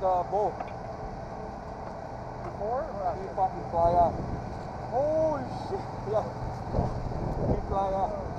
the uh, boat. Before or He fucking fly up. Holy shit. Yeah. He fly up.